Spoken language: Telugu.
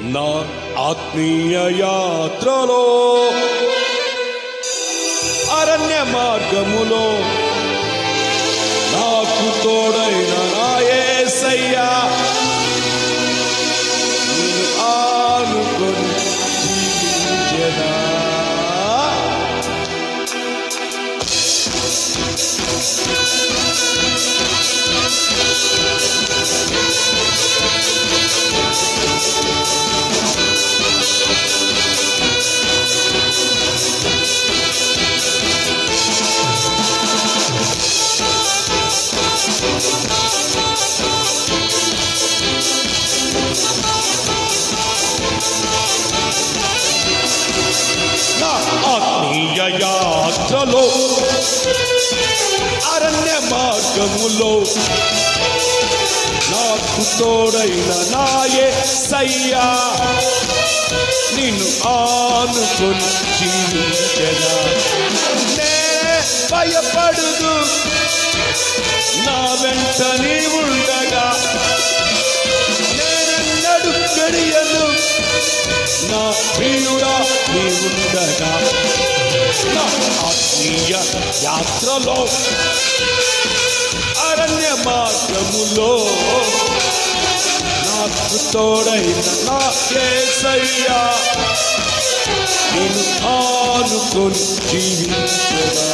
నా ఆత్మీయ యాత్రలో. అరణ్య మార్గములో నాకు తోడైన కృష్ణ ఆత్మీయ యాత్రలో. అరణ్య మార్గములో. నాకు తోడైన నాయే సయ్యా. నిన్ను ఆనుకొని జీవించగా నే భయపడుదు. నా వెంట నీవుళ్ళు ప్రియుడా ఉండగా ఆత్మీయ యాత్రలో అరణ్య మార్గములో నాకు తోడైన నా కేసయ్యా. నేను ఆనుకొని జీవించగా